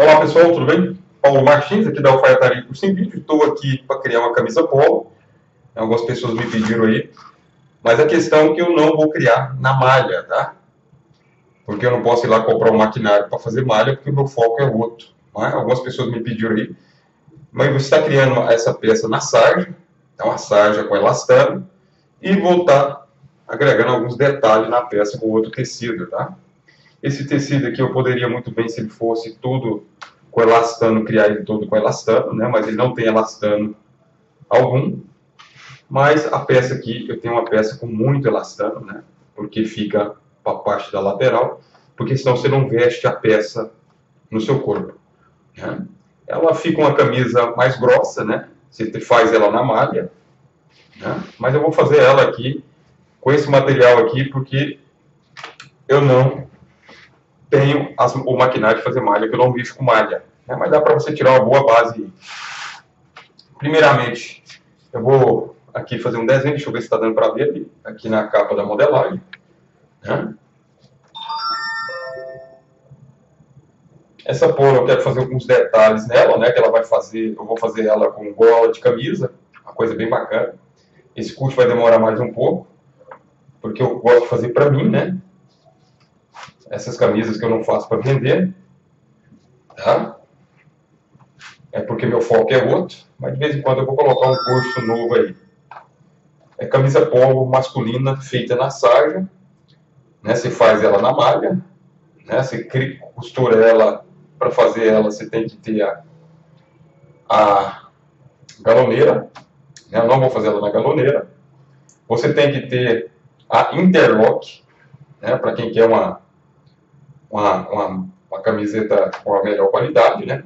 Olá pessoal, tudo bem? Paulo Martins, aqui da Alfaiataria por Sem Vídeo. Estou aqui para criar uma camisa polo. Algumas pessoas me pediram aí. Mas a questão é que eu não vou criar na malha, tá? Porque eu não posso ir lá comprar um maquinário para fazer malha, porque o meu foco é outro. É? Algumas pessoas me pediram aí. Mas você está criando essa peça na sarja, é uma sarja com elastano, e vou estar tá agregando alguns detalhes na peça com outro tecido, tá? Esse tecido aqui eu poderia muito bem, se ele fosse todo com elastano, criar ele todo com elastano, né? Mas ele não tem elastano algum. Mas a peça aqui, eu tenho uma peça com muito elastano, né? Porque fica para a parte da lateral, porque senão você não veste a peça no seu corpo. Né? Ela fica uma camisa mais grossa, né? Você faz ela na malha, né? Mas eu vou fazer ela aqui com esse material aqui, porque eu não tenho as, o maquinário de fazer malha, que eu não mexo com malha. Né? Mas dá para você tirar uma boa base. Primeiramente, eu vou aqui fazer um desenho, deixa eu ver se está dando para ver aqui, aqui na capa da modelagem. Né? Essa polo eu quero fazer alguns detalhes nela, né? Que ela vai fazer, eu vou fazer ela com gola de camisa, uma coisa bem bacana. Esse curso vai demorar mais um pouco, porque eu gosto de fazer para mim, né? Essas camisas que eu não faço para vender, tá? É porque meu foco é outro, mas de vez em quando eu vou colocar um curso novo aí. É camisa polo masculina feita na sarja, né? Você faz ela na malha, né? Você costura ela, para fazer ela você tem que ter a, a galoneira, né? Eu não vou fazer ela na galoneira. Você tem que ter a interlock, né? Para quem quer uma uma, uma, uma camiseta com a melhor qualidade, né?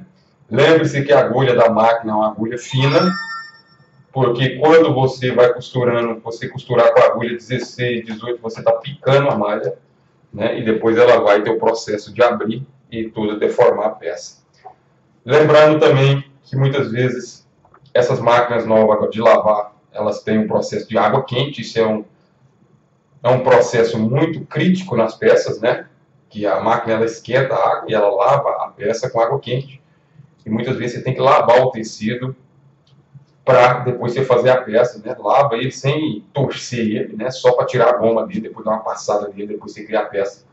Lembre-se que a agulha da máquina é uma agulha fina, porque quando você vai costurando, você costurar com a agulha 16, 18, você está picando a malha, né? E depois ela vai ter o processo de abrir e tudo deformar a peça. Lembrando também que muitas vezes essas máquinas novas de lavar, elas têm um processo de água quente, isso é um, é um processo muito crítico nas peças, né? Que a máquina ela esquenta a água e ela lava a peça com água quente. E muitas vezes você tem que lavar o tecido para depois você fazer a peça, né? Lava ele sem torcer ele, né? Só para tirar a goma dele, depois dar uma passada nele, depois você criar a peça.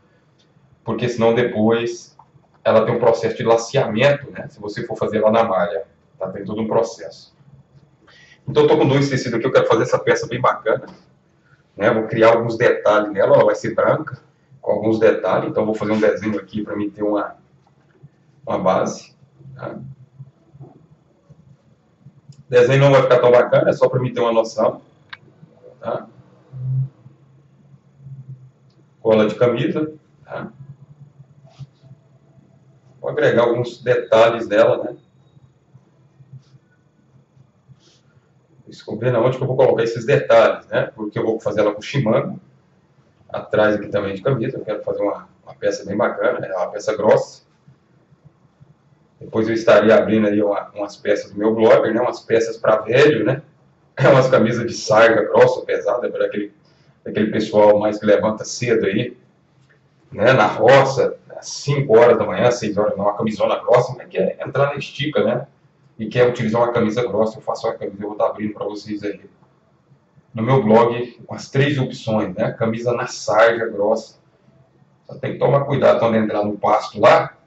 Porque senão depois ela tem um processo de laceamento, né? Se você for fazer ela na malha, tá? Tem todo um processo. Então eu tô com dois tecidos aqui, eu quero fazer essa peça bem bacana, né? Vou criar alguns detalhes nela, ela vai ser branca, com alguns detalhes, então vou fazer um desenho aqui para mim ter uma, uma base. Tá? Desenho não vai ficar tão bacana, é só para mim ter uma noção. Tá? Cola de camisa. Tá? Vou agregar alguns detalhes dela, né? Descobrir onde que eu vou colocar esses detalhes, né? Porque eu vou fazer ela com chimango atrás aqui também de camisa. Eu quero fazer uma, uma peça bem bacana, é uma peça grossa. Depois eu estaria abrindo aí uma, umas peças do meu blog, né? Umas peças para velho, né? É umas camisas de sarga grossa, pesada, para aquele, aquele pessoal mais que levanta cedo aí, né? Na roça, às 5 horas da manhã, 6 horas, uma camisona grossa, mas quer entrar na estica, né? E quer utilizar uma camisa grossa, eu faço uma camisa, eu vou estar abrindo para vocês aí no meu blog as três opções, né? Camisa na sarja grossa. Só tem que tomar cuidado quando entrar no pasto lá.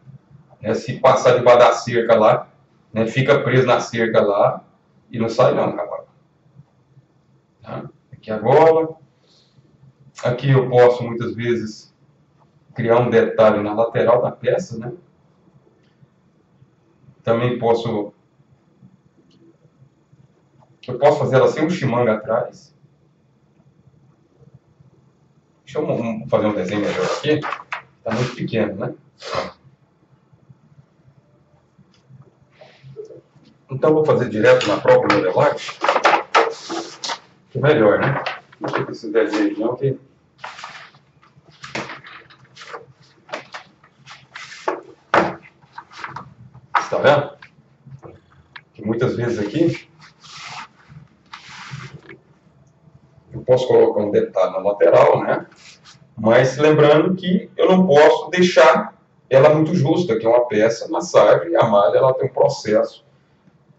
Né? Se passar debaixo da cerca lá, né? fica preso na cerca lá e não sai não, cavalo. Tá? Aqui a gola. Aqui eu posso muitas vezes criar um detalhe na lateral da peça, né? Também posso eu posso fazer ela sem um chimanga atrás. Deixa eu fazer um desenho melhor aqui. Está muito pequeno, né? Então, vou fazer direto na própria modelagem. Que é melhor, né? Não sei esses desenhos não, que... Está vendo? Que muitas vezes aqui eu posso colocar um detalhe na lateral, né? Mas lembrando que eu não posso deixar ela muito justa, que é uma peça massagem e a malha ela tem um processo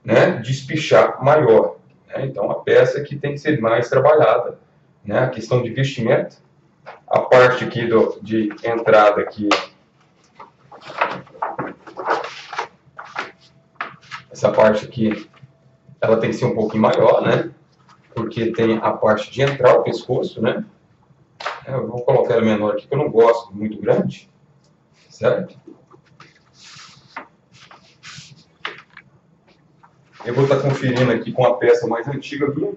né, de espichar maior. Né? Então, a peça que tem que ser mais trabalhada. Né? A questão de vestimento, a parte aqui do, de entrada aqui, essa parte aqui, ela tem que ser um pouquinho maior, né? Porque tem a parte de entrar o pescoço, né? Eu vou colocar ela menor aqui, que eu não gosto muito grande, certo? Eu vou estar conferindo aqui com a peça mais antiga minha,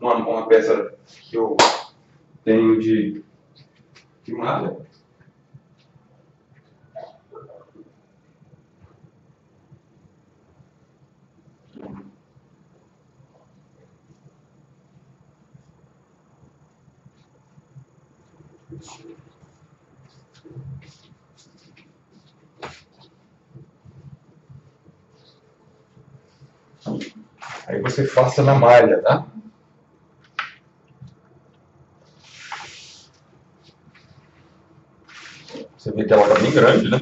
uma, uma peça que eu tenho de, de Aí você faça na malha, tá? Você vê que ela tá bem grande, né?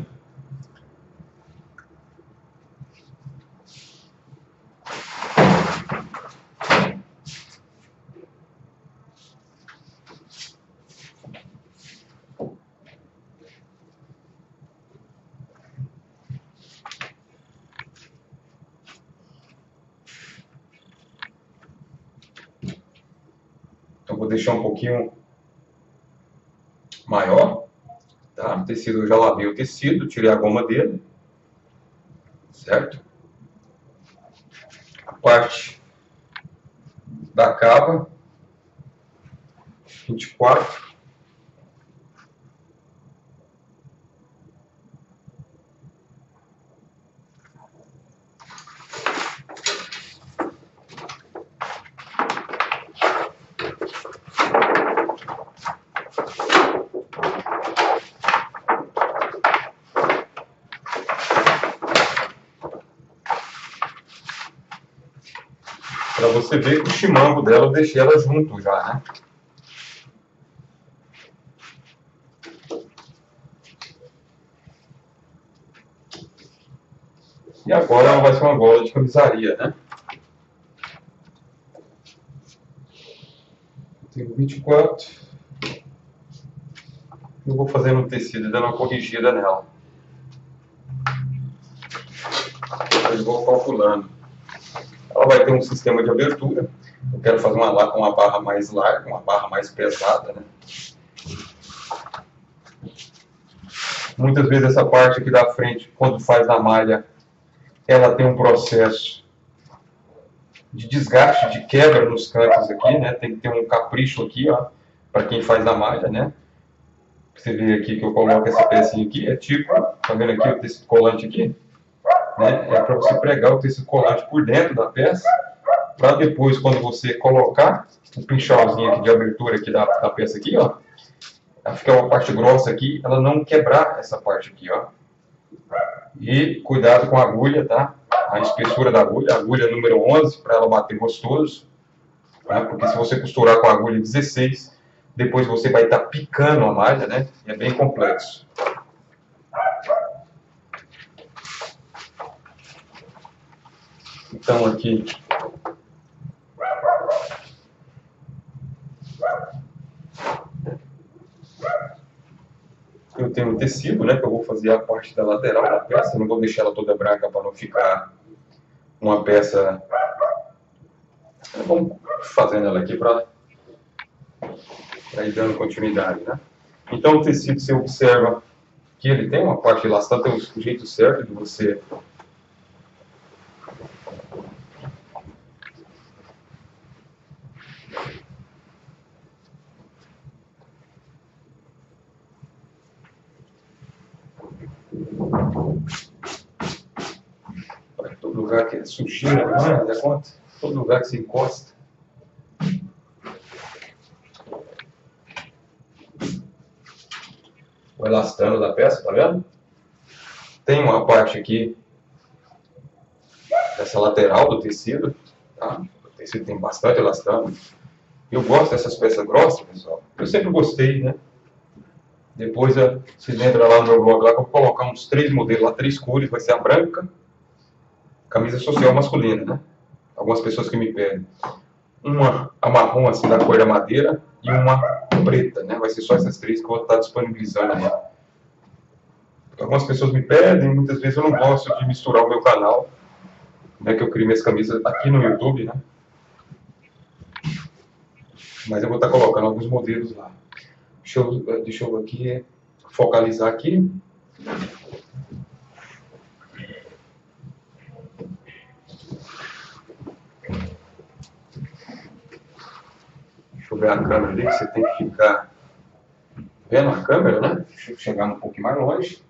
Então vou deixar um pouquinho maior, tá? O tecido eu já lavei o tecido, tirei a goma dele, certo? A parte da cava, 24. Para você ver que o chimango dela eu deixei ela junto já, né? E agora ela vai ser uma gola de camisaria, né? Tenho 24. Eu vou fazer no tecido, dando uma corrigida nela. Eu vou calculando. Ela vai ter um sistema de abertura. Eu quero fazer uma, uma barra mais larga, uma barra mais pesada, né? Muitas vezes essa parte aqui da frente, quando faz na malha, ela tem um processo de desgaste, de quebra nos cantos aqui, né? Tem que ter um capricho aqui, ó, para quem faz na malha, né? Você vê aqui que eu coloco essa pecinha aqui, é tipo, tá vendo aqui o colante aqui? Né? É para você pregar o tecido colante por dentro da peça, para depois, quando você colocar o pinchalzinho aqui de abertura aqui da, da peça aqui, ó, ficar uma parte grossa aqui, ela não quebrar essa parte aqui, ó. E cuidado com a agulha, tá? A espessura da agulha, agulha número 11, para ela bater gostoso. Tá? Porque se você costurar com a agulha 16, depois você vai estar tá picando a malha, né? É bem complexo. Então aqui. Eu tenho um tecido, né, que eu vou fazer a parte da lateral da peça, não vou deixar ela toda branca para não ficar uma peça... Vamos fazendo ela aqui para ir dando continuidade, né. Então o tecido, você observa que ele tem uma parte elástica, tem o jeito certo de você todo lugar que é sujeira, não é? Conta? Todo lugar que se encosta. O elastano da peça, tá vendo? Tem uma parte aqui dessa lateral do tecido, tá? O tecido tem bastante elastano. Eu gosto dessas peças grossas, pessoal. Eu sempre gostei, né? Depois vocês entram lá no meu blog lá eu vou colocar uns três modelos lá, três cores, vai ser a branca, camisa social masculina, né? Algumas pessoas que me pedem. Uma marrom, assim, da cor da madeira, e uma preta, né? Vai ser só essas três que eu vou estar disponibilizando. Algumas pessoas me pedem, muitas vezes eu não gosto de misturar o meu canal, né? Que eu crio minhas camisas aqui no YouTube, né? Mas eu vou estar colocando alguns modelos lá. Deixa eu, deixa eu aqui focalizar aqui. Eu ver a câmera ali, que você tem que ficar vendo a câmera, né? Deixa eu chegar um pouquinho mais longe.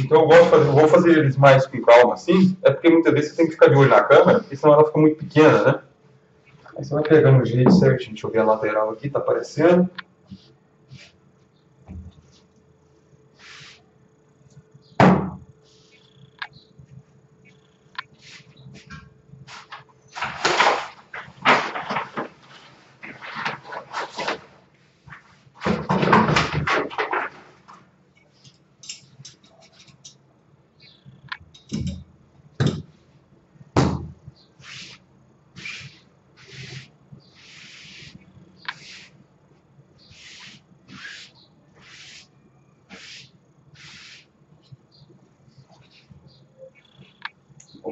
Então eu gosto de fazer, vou fazer eles mais com calma assim, é porque muitas vezes você tem que ficar de olho na câmera, porque senão ela fica muito pequena, né? Aí você vai pegando o jeito certinho. Deixa eu ver a lateral aqui, tá aparecendo.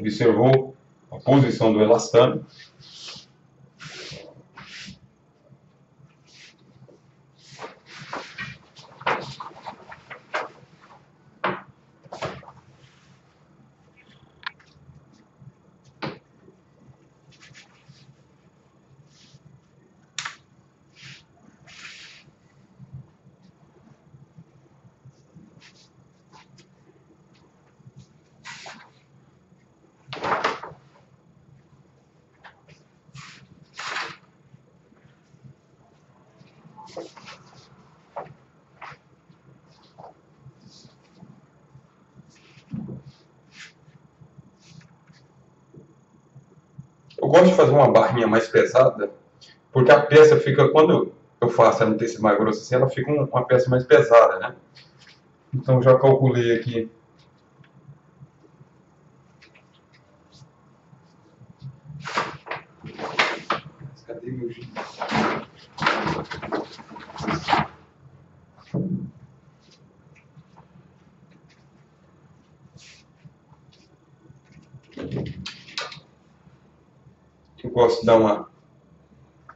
Observou a posição do elastano. Eu gosto de fazer uma barrinha mais pesada, porque a peça fica, quando eu faço ela no tecido mais grosso assim, ela fica uma peça mais pesada, né? Então já calculei aqui Cadê meu giz? Eu gosto de dar uma.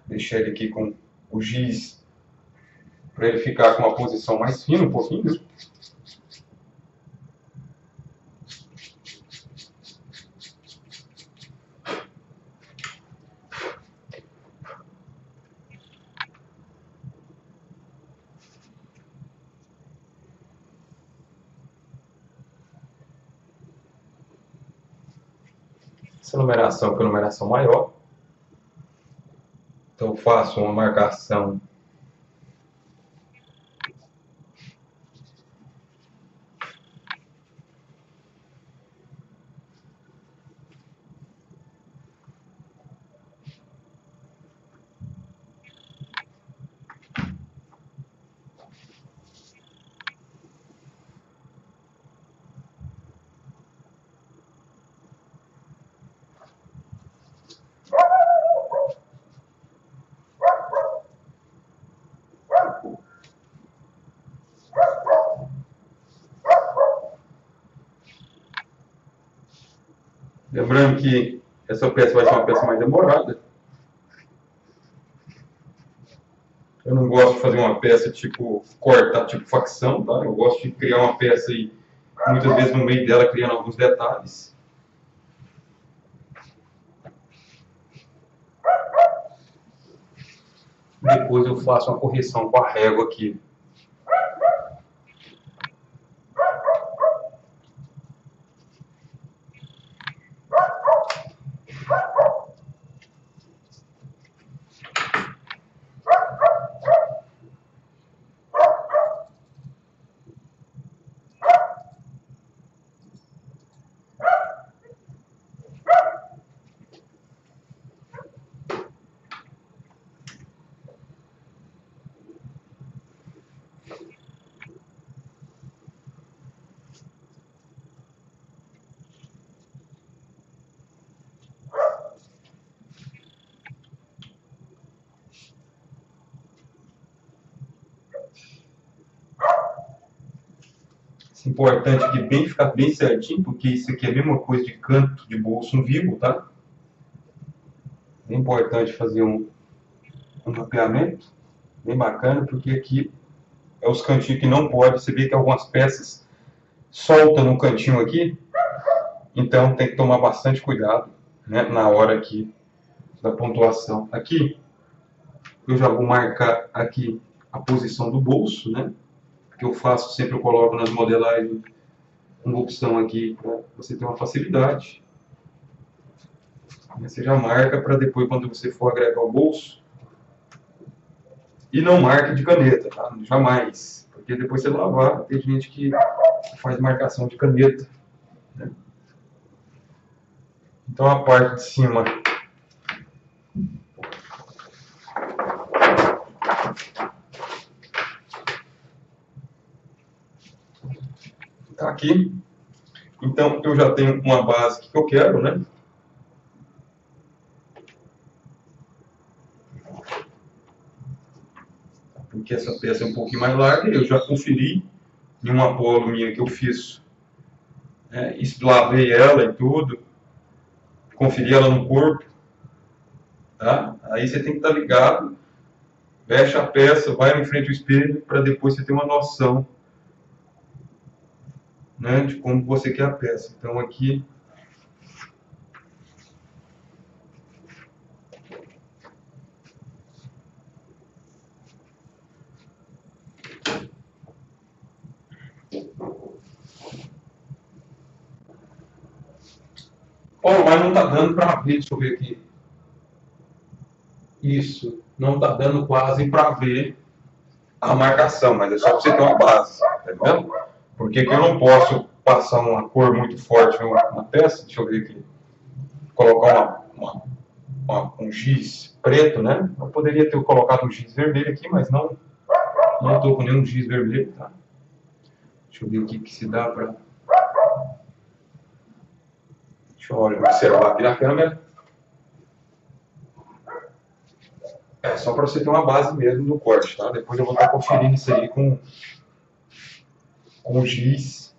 deixar ele aqui com o giz para ele ficar com uma posição mais fina um pouquinho. Essa numeração que é a numeração maior. Faço uma marcação Lembrando que essa peça vai ser uma peça mais demorada. Eu não gosto de fazer uma peça tipo cortar, tipo facção, tá? Eu gosto de criar uma peça e muitas vezes no meio dela criando alguns detalhes. Depois eu faço uma correção com a régua aqui. Importante aqui bem ficar bem certinho, porque isso aqui é a mesma coisa de canto de bolso vivo, tá? É importante fazer um, um mapeamento bem bacana, porque aqui é os cantinhos que não pode. Você vê que algumas peças soltam no cantinho aqui, então tem que tomar bastante cuidado né, na hora aqui da pontuação. Aqui eu já vou marcar aqui a posição do bolso, né? Que eu faço, sempre eu coloco nas modelagens uma opção aqui para você ter uma facilidade. Você já marca para depois, quando você for agregar o bolso, e não marque de caneta, tá? Jamais. Porque depois você lavar, tem gente que faz marcação de caneta. Né? Então a parte de cima Tá aqui. Então, eu já tenho uma base que eu quero, né? Porque essa peça é um pouquinho mais larga, eu já conferi em uma polo minha que eu fiz. Né? Lavei ela e tudo. Conferi ela no corpo. Tá? Aí você tem que estar tá ligado, fecha a peça, vai em frente ao espelho, para depois você ter uma noção né, de como você quer a peça. Então aqui Oh, mas não está dando para ver, deixa eu ver aqui. Isso, não está dando quase para ver a marcação, mas é só para você ter uma base, tá vendo? Por que, que eu não posso passar uma cor muito forte na peça? Deixa eu ver aqui. Colocar uma, uma, uma, um giz preto, né? Eu poderia ter colocado um giz vermelho aqui, mas não não estou com nenhum giz vermelho, tá? Deixa eu ver aqui que se dá para... Deixa eu observar aqui na câmera. É só para você ter uma base mesmo do corte, tá? Depois eu vou estar conferindo isso aí com com giz,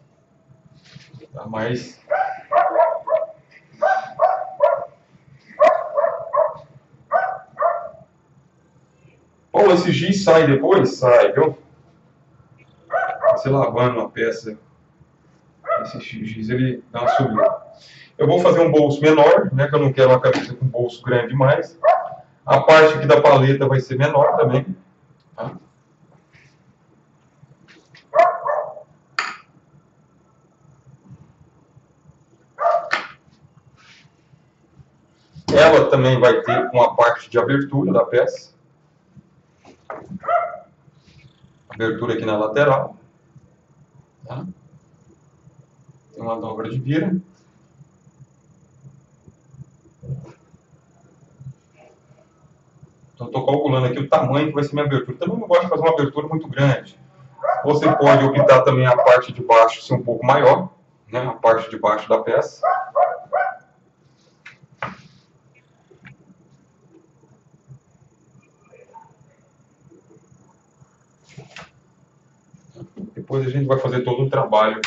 tá? mas ou esse giz sai depois? Sai, viu? Você lavando uma peça, esse giz ele dá uma subida. Eu vou fazer um bolso menor, né, que eu não quero uma camisa com bolso grande demais. A parte aqui da paleta vai ser menor também. Tá? Ela também vai ter uma parte de abertura da peça. Abertura aqui na lateral. Tá? Tem uma dobra de vira. Então, estou calculando aqui o tamanho que vai ser minha abertura. Também não gosto de fazer uma abertura muito grande. Você pode optar também a parte de baixo ser um pouco maior, né? a parte de baixo da peça. Depois a gente vai fazer todo o trabalho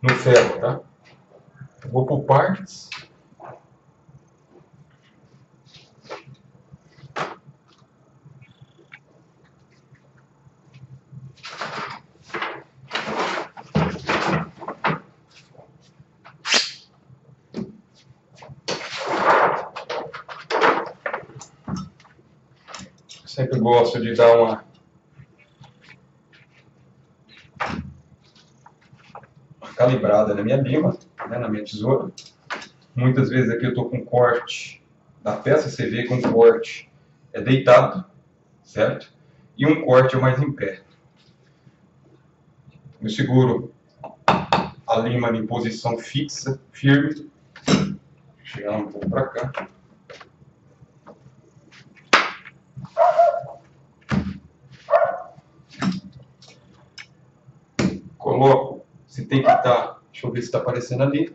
no ferro, tá? Vou por partes. sempre gosto de dar uma calibrada na minha lima, né, na minha tesoura. Muitas vezes aqui eu estou com corte da peça, você vê que um corte é deitado, certo? E um corte é mais em pé. Eu seguro a lima em posição fixa, firme. Chegar um pouco para cá. Coloco se tem que estar, tá, deixa eu ver se está aparecendo ali.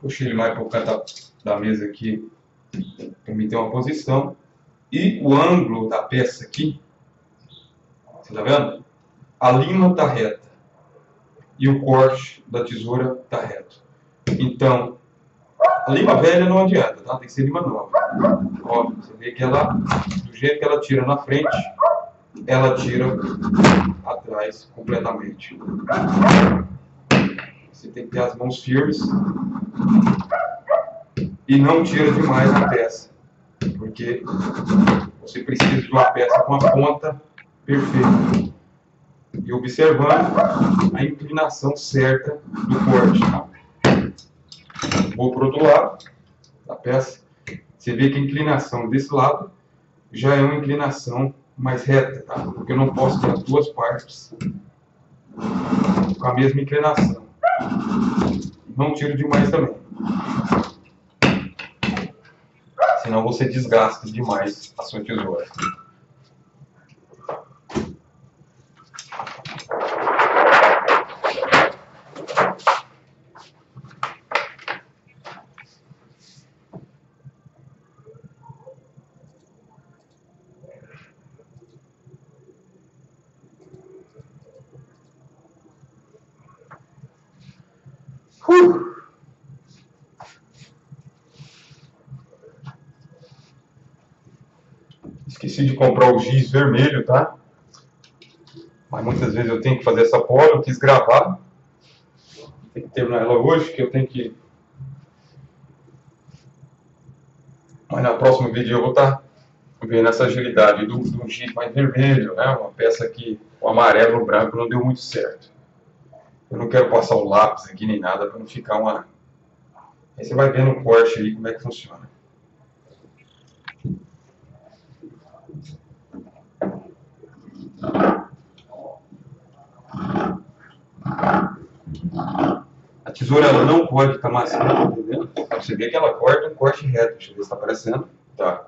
Puxei ele mais para o canto da mesa aqui, para me ter uma posição. E o ângulo da peça aqui, você está vendo? A lima está reta e o corte da tesoura está reto. Então, a lima velha não adianta, tá? Tem que ser lima nova. Ó, você vê que ela, do jeito que ela tira na frente, ela tira atrás completamente. Você tem que ter as mãos firmes e não tira demais a peça, porque você precisa de uma peça com a ponta perfeita e observando a inclinação certa do corte. Vou para o outro lado da peça. Você vê que a inclinação desse lado já é uma inclinação mais reta, tá? porque eu não posso ter as duas partes com a mesma inclinação. Não tiro demais também. Senão você desgasta demais a sua tesoura. Esqueci de comprar o giz vermelho, tá? Mas muitas vezes eu tenho que fazer essa polo, eu quis gravar. Tem que terminar ela hoje, que eu tenho que... Mas na próximo vídeo eu vou estar tá vendo essa agilidade do, do giz mais vermelho, né? Uma peça que o amarelo e o branco não deu muito certo. Eu não quero passar o lápis aqui nem nada para não ficar uma... Aí você vai ver no corte aí como é que funciona. A tesoura ela não pode estar tá entendendo? Você vê que ela corta um corte reto. Deixa eu ver se está aparecendo. Tá.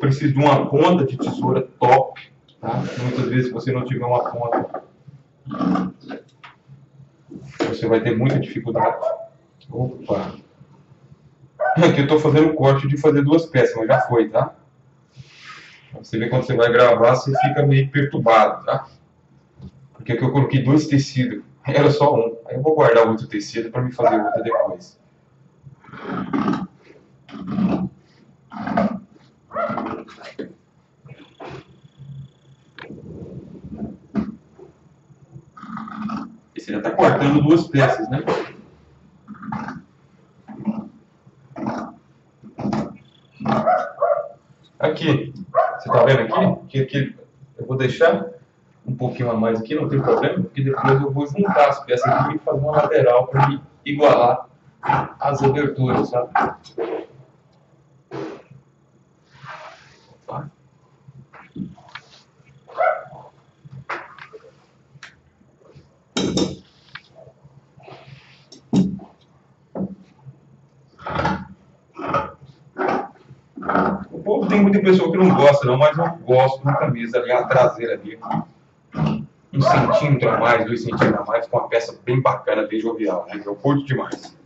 preciso de uma ponta de tesoura top. Tá? Muitas vezes, se você não tiver uma ponta, você vai ter muita dificuldade. Opa! Aqui eu estou fazendo corte de fazer duas peças, mas já foi, tá? Você vê quando você vai gravar, você fica meio perturbado, tá? Porque aqui eu coloquei dois tecidos, era só um. Aí eu vou guardar outro tecido para me fazer outro depois. Você já está cortando duas peças, né? Aqui, está vendo aqui? Que aqui eu vou deixar um pouquinho a mais aqui, não tem problema, porque depois eu vou juntar as peças aqui e fazer uma lateral para igualar as aberturas, sabe? tem muita que não mas eu gosto da camisa ali, a traseira ali. Um centímetro a mais, dois centímetros a mais, com uma peça bem bacana, bem jovial, né? Eu curto demais.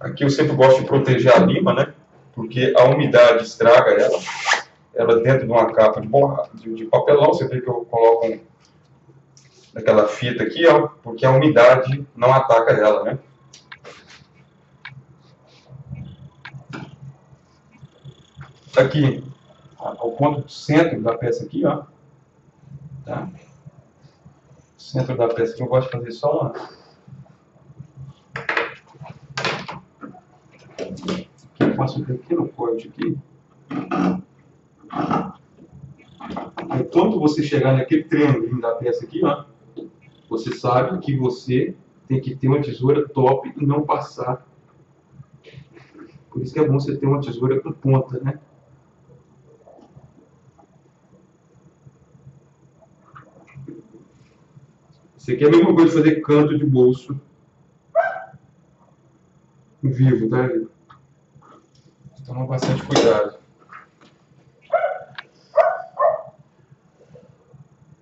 Aqui eu sempre gosto de proteger a lima, né? Porque a umidade estraga ela ela dentro de uma capa de, borra, de, de papelão, você vê que eu coloco um, aquela fita aqui, ó, porque a umidade não ataca ela, né? Aqui, o ponto centro da peça aqui, ó, tá? Centro da peça aqui, eu gosto de fazer só uma... Aqui, eu faço um pequeno corte aqui. Aí, quando você chegar naquele triângulo da peça aqui, ó, você sabe que você tem que ter uma tesoura top e não passar. Por isso que é bom você ter uma tesoura com ponta, né? Aqui é a mesma coisa fazer canto de bolso vivo, tá? Toma bastante cuidado.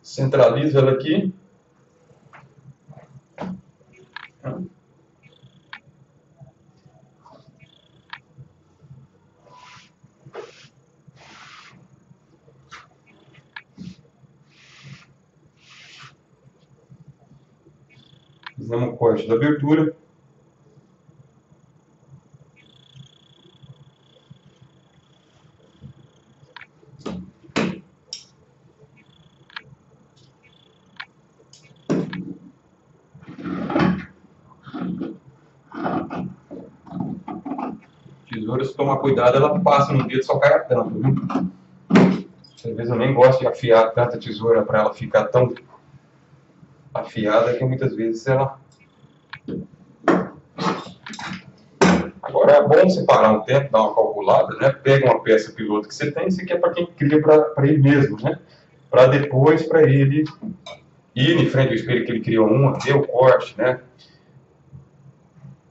Centraliza ela aqui. Fizemos o corte da abertura. Se tomar cuidado, ela passa no dedo, só cai a tampa, viu? Às vezes eu nem gosto de afiar tanta tesoura para ela ficar tão afiada que muitas vezes ela. Agora é bom separar um tempo, dar uma calculada, né? Pega uma peça piloto que você tem, isso aqui é para quem cria para ele mesmo, né? Para depois, para ele ir em frente ao espelho que ele criou uma, ver o corte, né?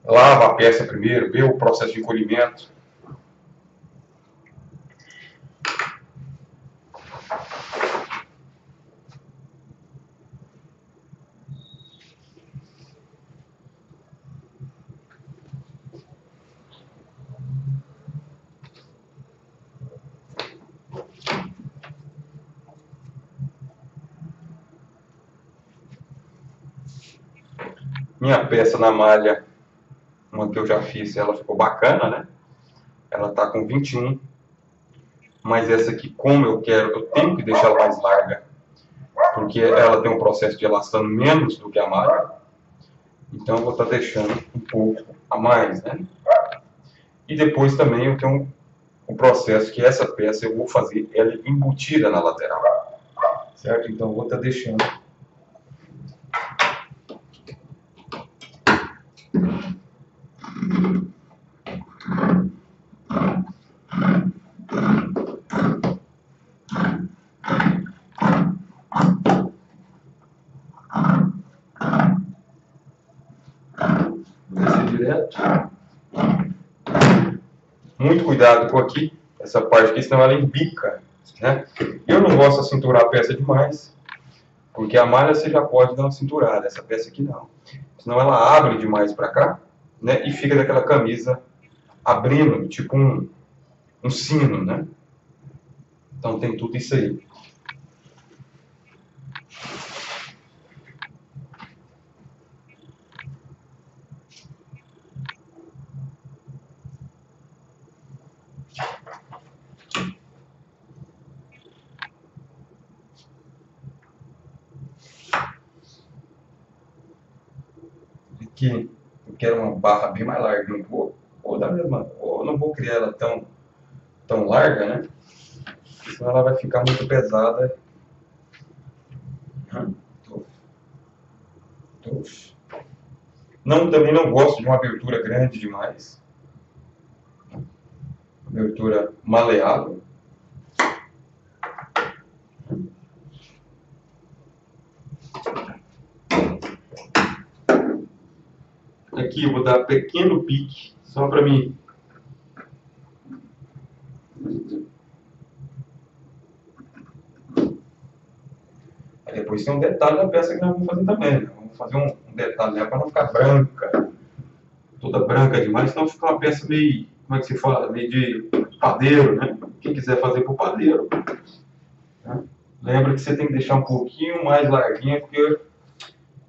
Lava a peça primeiro, vê o processo de encolhimento. Minha peça na malha, uma que eu já fiz, ela ficou bacana, né? Ela tá com 21, mas essa aqui, como eu quero, eu tenho que deixar ela mais larga, porque ela tem um processo de elastano menos do que a malha, então eu vou estar tá deixando um pouco a mais, né? E depois também eu tenho um processo que essa peça eu vou fazer ela embutida na lateral, certo? Então eu vou estar tá deixando direto. Muito cuidado com aqui, essa parte aqui, senão ela embica. Né? Eu não gosto de cinturar a peça demais, porque a malha você já pode dar uma cinturada, essa peça aqui não. Senão ela abre demais para cá, né? E fica daquela camisa abrindo, tipo um, um sino, né? Então tem tudo isso aí. Que eu quero uma barra bem mais larga, não vou, ou da mesma, ou não vou criar ela tão, tão larga, né? Senão ela vai ficar muito pesada. Não, também não gosto de uma abertura grande demais. Abertura maleável. Aqui eu vou dar pequeno pique, só para mim. Aí depois tem um detalhe da peça que nós vamos fazer também. Né? Vamos fazer um, detalhe para não ficar branca, toda branca demais, senão fica uma peça meio, como é que se fala, meio de padeiro, né? Quem quiser fazer para o padeiro. Né? Lembra que você tem que deixar um pouquinho mais larguinha, porque o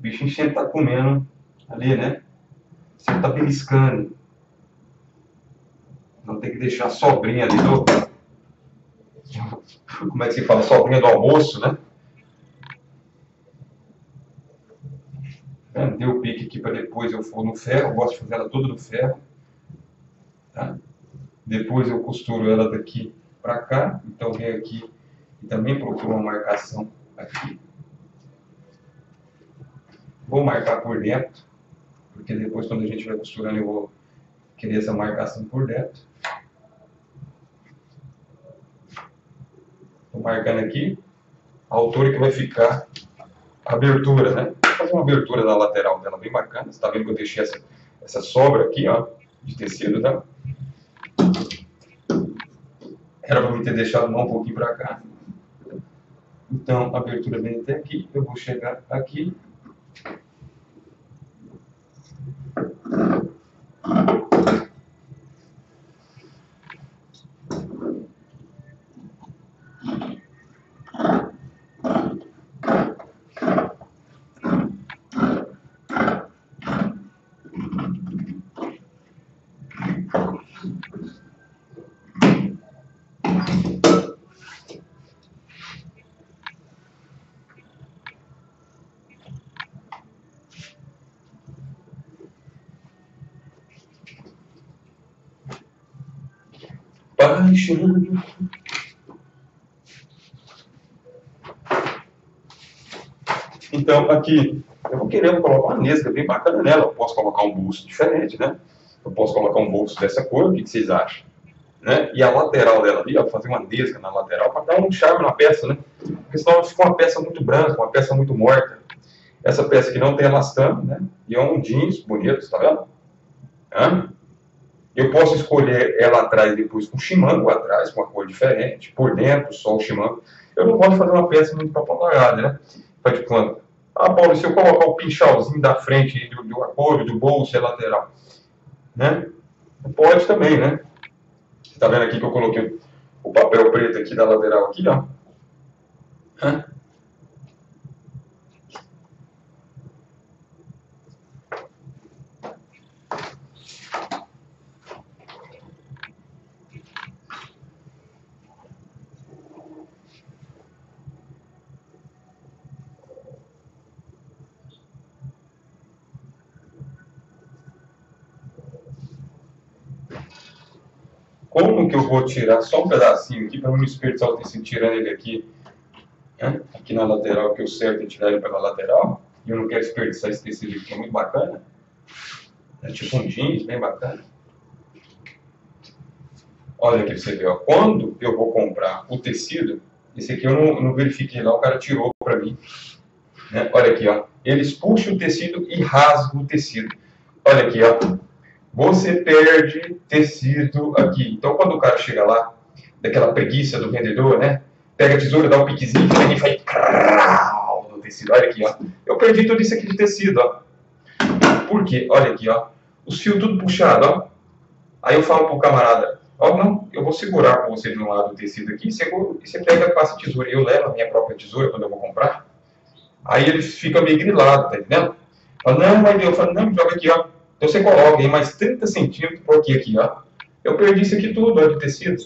bichinho sempre está comendo ali, né? Você está beliscando. Não tem que deixar a sobrinha ali do. Como é que se fala? Sobrinha do almoço, né? Deu o pique aqui para depois eu for no ferro. Eu gosto de fazer ela toda no ferro. Tá? Depois eu costuro ela daqui para cá. Então venho aqui e também procuro uma marcação aqui. Vou marcar por dentro porque depois quando a gente vai costurando eu vou querer essa marcação por dentro. Estou marcando aqui a altura que vai ficar a abertura, né? Vou mais uma abertura na lateral dela bem bacana. Você está vendo que eu deixei essa, essa sobra aqui, ó, de tecido, tá? Era para mim ter deixado um pouquinho para cá. Então, a abertura vem até aqui. Eu vou chegar aqui. Então, aqui, eu vou querer colocar uma nesga bem bacana nela. Eu posso colocar um bolso diferente, né? Eu posso colocar um bolso dessa cor, o que vocês acham? Né? E a lateral dela ali, ó, fazer uma nesga na lateral para dar um charme na peça, né? Porque senão fica uma peça muito branca, uma peça muito morta. Essa peça aqui não tem elastano, né? E é um jeans bonito, tá vendo? Hã? Eu posso escolher ela atrás depois com chimango atrás, com uma cor diferente, por dentro só o chimango. Eu não posso fazer uma peça muito papagaiada, né? Para de planta. Ah, Paulo, se eu colocar o pinchalzinho da frente do, do acordo, do bolso e lateral, né? Pode também, né? Tá vendo aqui que eu coloquei o papel preto aqui da lateral aqui, ó. Hã? Como que eu vou tirar só um pedacinho aqui para não desperdiçar o tecido tirando ele aqui, né? aqui na lateral, que eu certo é tirar ele pela lateral, e eu não quero desperdiçar esse tecido aqui, que é muito bacana. É tipo um jeans, bem bacana. Olha aqui você ver, quando eu vou comprar o tecido, esse aqui eu não, não verifiquei lá, o cara tirou para mim. Né? Olha aqui, ó. eles puxam o tecido e rasgam o tecido. Olha aqui, ó você perde tecido aqui. Então, quando o cara chega lá, daquela preguiça do vendedor, né? Pega a tesoura, dá um piquezinho e faz crau no tecido. Olha aqui, ó. Eu perdi tudo isso aqui de tecido, ó. Por quê? Olha aqui, ó. Os fios tudo puxado, ó. Aí eu falo pro camarada, ó, não, eu vou segurar com você de um lado o tecido aqui, seguro, e você pega e passa a tesoura. Eu levo a minha própria tesoura quando eu vou comprar. Aí eles ficam meio grilados, tá entendendo? Fala, não, mas eu falo, não, joga aqui, ó. Então você coloca aí mais 30 centímetros, porque aqui, ó, eu perdi isso aqui tudo, ó, de tecido.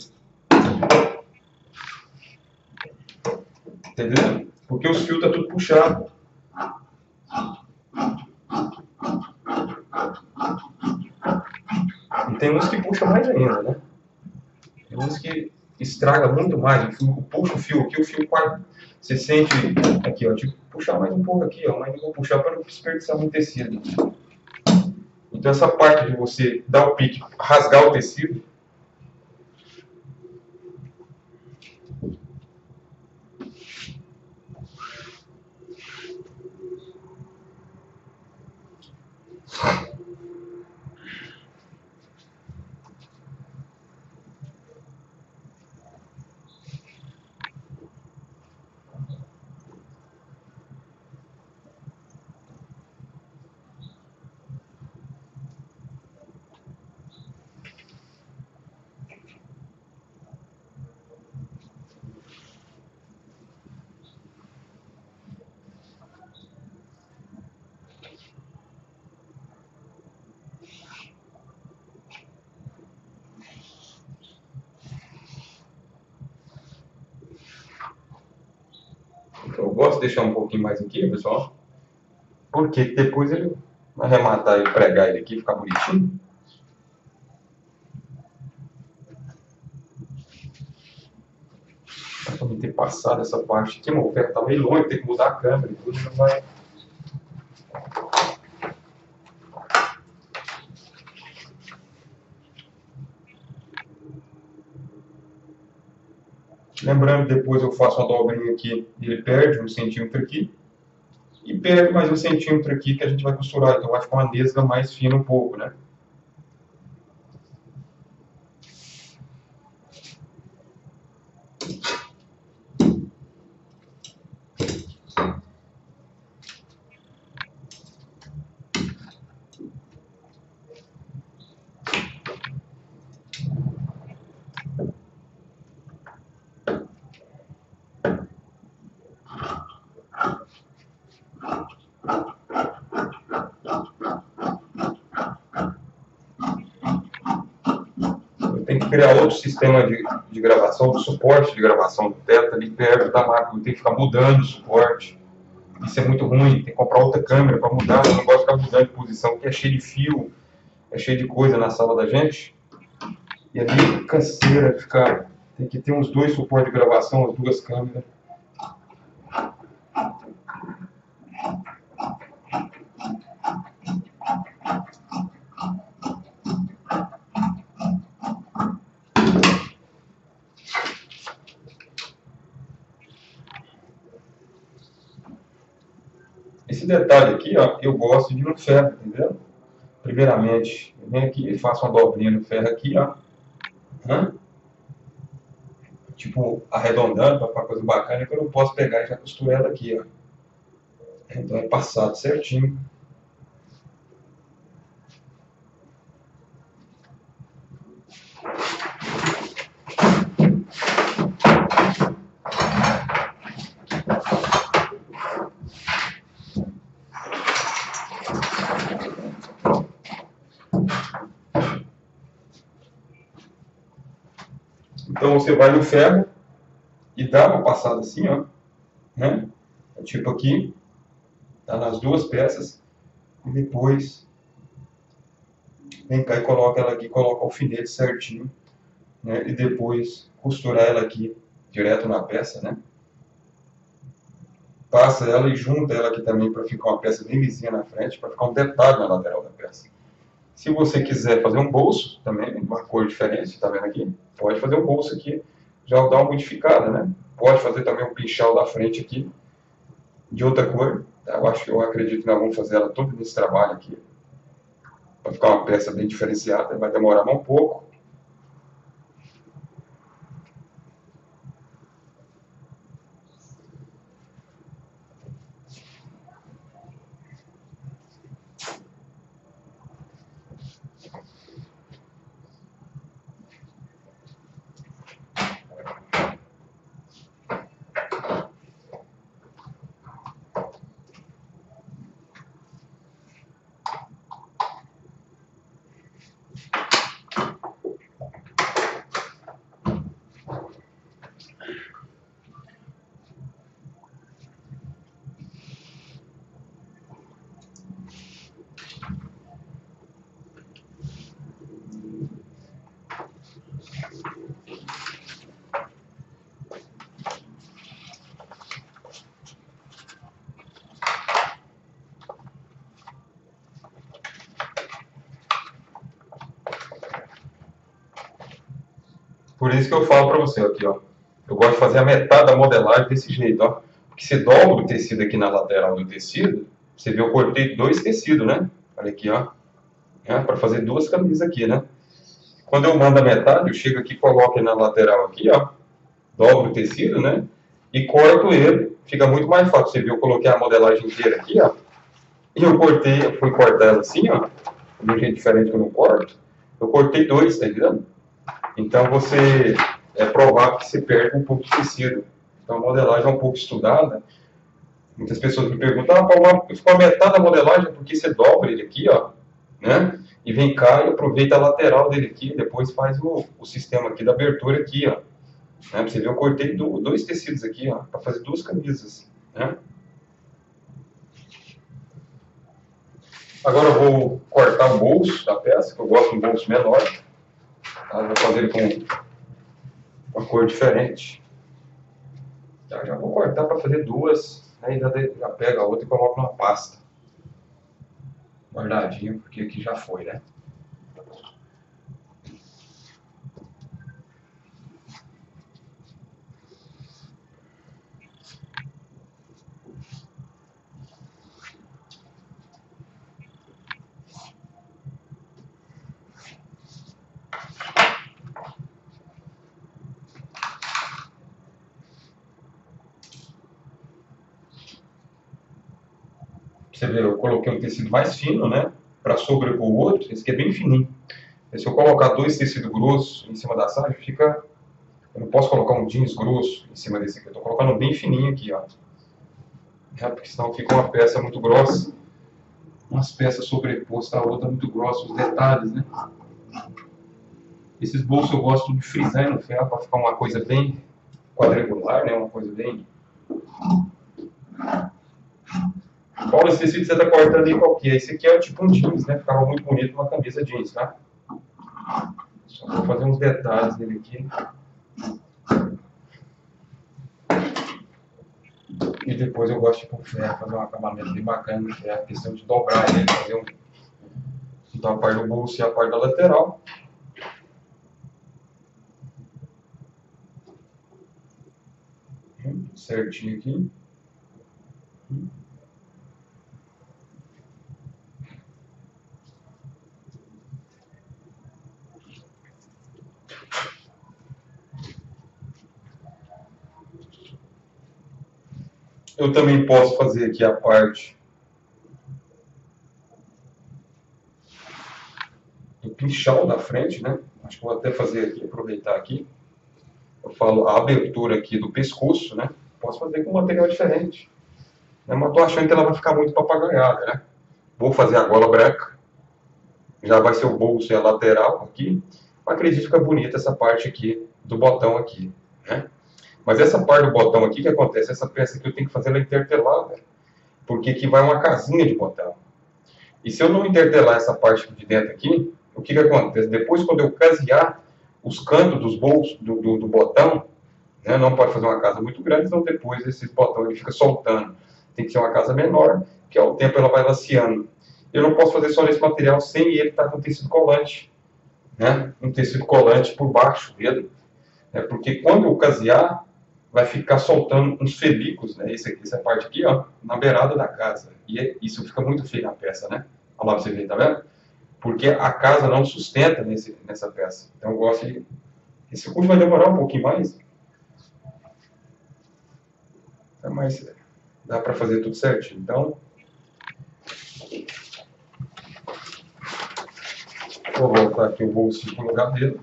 Entendeu? Porque os fios tá tudo puxado. E tem uns que puxam mais ainda, né? Tem uns que estraga muito mais. O fio, puxa o fio aqui, o fio quase. Você sente aqui, ó, tipo, puxar mais um pouco aqui, ó, mas não vou puxar para não desperdiçar muito tecido. Então, essa parte de você dar o pique, rasgar o tecido, Eu gosto de deixar um pouquinho mais aqui, pessoal, porque depois ele arrematar e pregar ele aqui, ficar bonitinho. Para me ter passado essa parte aqui, meu ferro tá meio longe, tem que mudar a câmera e tudo, não vai... Lembrando, depois eu faço uma dobrinha aqui, ele perde um centímetro aqui. E perde mais um centímetro aqui que a gente vai costurar, então vai ficar uma nesga mais fina um pouco, né? tem que criar outro sistema de, de gravação, de suporte de gravação do teto ali perto da máquina, tem que ficar mudando o suporte. Isso é muito ruim, tem que comprar outra câmera para mudar, eu não gosto de ficar mudando de posição, porque é cheio de fio, é cheio de coisa na sala da gente. E ali canseira ficar, tem que ter uns dois suportes de gravação, as duas câmeras. Esse detalhe aqui, ó, um ferro, entendeu? Primeiramente, eu venho aqui faço uma dobrinha no ferro aqui, ó. Tipo, arredondando para ficar coisa bacana, que eu não posso pegar e já costurar ela aqui, ó. Então é passado certinho. Então você vai no ferro e dá uma passada assim, ó, né? Tipo aqui, tá nas duas peças e depois vem cá e coloca ela aqui, coloca o alfinete certinho, né? E depois costurar ela aqui direto na peça, né? Passa ela e junta ela aqui também para ficar uma peça bem lisinha na frente, para ficar um detalhe na lateral da peça. Se você quiser fazer um bolso também, uma cor diferente, tá vendo aqui? Pode fazer um bolso aqui, já dá uma modificada, né? Pode fazer também um pinchal da frente aqui, de outra cor. Tá? Eu acho que eu acredito que nós vamos fazer ela todo nesse trabalho aqui. Para ficar uma peça bem diferenciada, vai demorar um pouco. Por isso que eu falo para você aqui, ó. Eu gosto de fazer a metade da modelagem desse jeito, ó. Porque você dobra o tecido aqui na lateral do tecido, você vê, eu cortei dois tecidos, né? Olha aqui, ó. É, para fazer duas camisas aqui, né? Quando eu mando a metade, eu chego aqui, coloco na lateral aqui, ó. Dobro o tecido, né? E corto ele. Fica muito mais fácil. Você viu, eu coloquei a modelagem inteira aqui, ó. E eu cortei, eu fui cortar ela assim, ó. De um jeito diferente que eu não corto. Eu cortei dois, tá entendendo? Então você é provável que você perca um pouco de tecido. Então a modelagem é um pouco estudada. Muitas pessoas me perguntam, ah, Paulo, ficou a metade da modelagem porque você dobra ele aqui, ó, né? E vem cá e aproveita a lateral dele aqui, depois faz o, o sistema aqui da abertura aqui, ó. Né? Pra você ver, eu cortei do, dois tecidos aqui, ó, para fazer duas camisas, né? Agora eu vou cortar o bolso da peça, que eu gosto de um bolso menor. Tá? Vou fazer com uma cor diferente. Tá? Já vou cortar para fazer duas, aí já, já pega a outra e coloca numa pasta. Guardadinho, porque aqui já foi, né? Você vê, eu coloquei um tecido mais fino, né? Para sobrepor o outro, esse aqui é bem fininho. Se eu colocar dois tecidos grossos em cima da saia, fica... Eu não posso colocar um jeans grosso em cima desse aqui, eu tô colocando bem fininho aqui, ó. É, porque senão fica uma peça muito grossa. Umas peças sobrepostas a outra muito grossa, os detalhes, né? Esses bolsos eu gosto de frisar no ferro para ficar uma coisa bem quadrangular, né? Uma coisa bem Paulo, esse tecido você está cortando aí qual que é? Esse aqui é tipo um jeans, né? Ficava muito bonito uma camisa jeans, tá? Só vou fazer uns detalhes dele aqui. E depois eu gosto de pôr ferro, fazer um acabamento bem bacana no ferro, questão de dobrar ele, fazer um. Então a parte do bolso e a parte da lateral. Certinho aqui. Eu também posso fazer aqui a parte do pinchal da frente, né? Acho que vou até fazer aqui, aproveitar aqui. Eu falo a abertura aqui do pescoço, né? Posso fazer com um material diferente. Né? Mas estou achando que ela vai ficar muito papagaiada, né? Vou fazer a gola branca. Já vai ser o bolso e a lateral aqui. acredito que fica bonita essa parte aqui do botão aqui, né? Mas essa parte do botão aqui, que acontece? Essa peça aqui eu tenho que fazer ela intertelada, porque aqui vai uma casinha de botão. E se eu não intertelar essa parte de dentro aqui, o que, que acontece? Depois, quando eu casear os cantos dos bolsos do, do, do botão, né, não pode fazer uma casa muito grande, senão depois esse botão ele fica soltando. Tem que ser uma casa menor, que ao tempo ela vai laceando. Eu não posso fazer só nesse material sem ele estar com tecido colante. Né? Um tecido colante por baixo dele. Né? Porque quando eu casear, vai ficar soltando uns felículos, né? Esse aqui, essa parte aqui, ó, na beirada da casa. E é, isso fica muito feio na peça, né? Olha lá pra você ver, tá vendo? Porque a casa não sustenta nesse, nessa peça. Então eu gosto de... Esse curso vai demorar um pouquinho mais. Mas dá para fazer tudo certinho. Então... Vou voltar aqui o bolsinho para o lugar dele.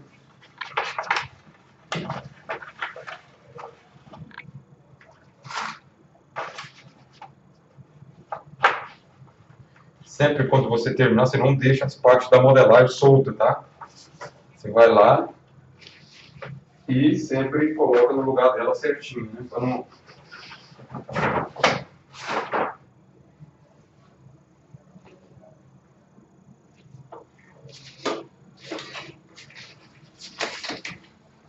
Sempre quando você terminar, você não deixa as partes da modelagem solta, tá? Você vai lá e sempre coloca no lugar dela certinho, né? Pra não...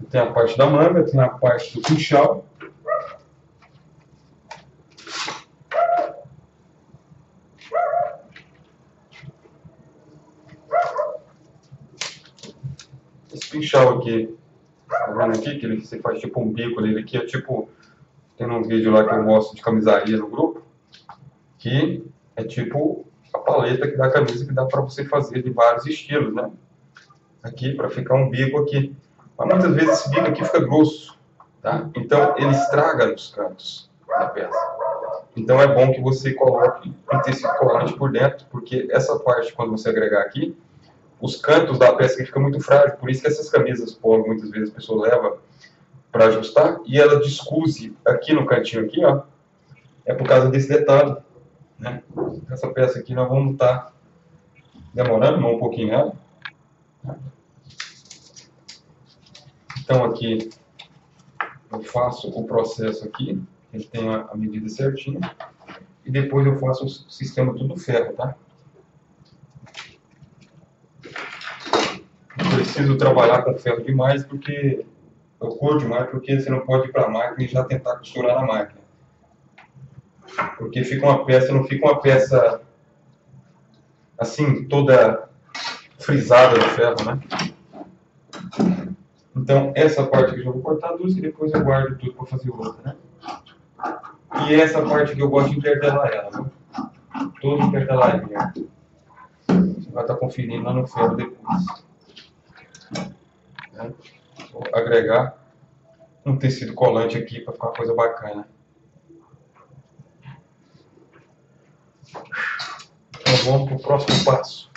Tem a parte da manga, tem a parte do puxal. Pinchal aqui, tá vendo aqui? Que ele, faz tipo um bico nele aqui, é tipo, tem um vídeo lá que eu mostro de camisaria no grupo, que é tipo a paleta que dá a camisa que dá para você fazer de vários estilos, né? Aqui, para ficar um bico aqui. Mas muitas vezes esse bico aqui fica grosso, tá? Então ele estraga nos cantos da peça. Então é bom que você coloque um tecido colante por dentro, porque essa parte, quando você agregar aqui, os cantos da peça que fica muito frágil, por isso que essas camisas polo, muitas vezes a pessoa leva para ajustar, e ela descuse aqui no cantinho aqui, ó, é por causa desse detalhe, né? Essa peça aqui nós vamos estar tá demorando um pouquinho ela. Então aqui eu faço o processo aqui, ele tem a medida certinha, e depois eu faço o sistema tudo ferro, tá? Preciso trabalhar com ferro demais porque eu curto demais porque você não pode ir para a máquina e já tentar costurar na máquina. Porque fica uma peça, não fica uma peça assim, toda frisada no ferro, né? Então, essa parte aqui eu vou cortar duas e depois eu guardo tudo para fazer outra, né? E essa parte que eu gosto de intercalar ela, né? Todo intercaladinho. Você vai estar conferindo lá no ferro depois. Né? Vou agregar um tecido colante aqui para ficar uma coisa bacana. vamos para o próximo passo.